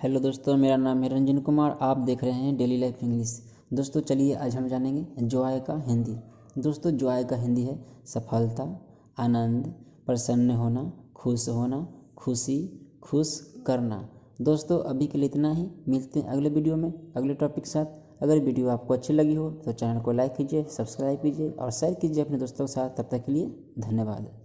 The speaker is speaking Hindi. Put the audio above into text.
हेलो दोस्तों, मेरा नाम है रंजन कुमार। आप देख रहे हैं डेली लाइफ इंग्लिश। दोस्तों, चलिए आज हम जानेंगे जॉय का हिंदी। दोस्तों जॉय का हिंदी है सफलता, आनंद, प्रसन्न होना, खुश होना, खुशी, खुश करना। दोस्तों, अभी के लिए इतना ही। मिलते हैं अगले वीडियो में, अगले टॉपिक के साथ। अगर वीडियो आपको अच्छी लगी हो तो चैनल को लाइक कीजिए सब्सक्राइब कीजिए और शेयर कीजिए अपने दोस्तों के साथ। तब तक के लिए धन्यवाद।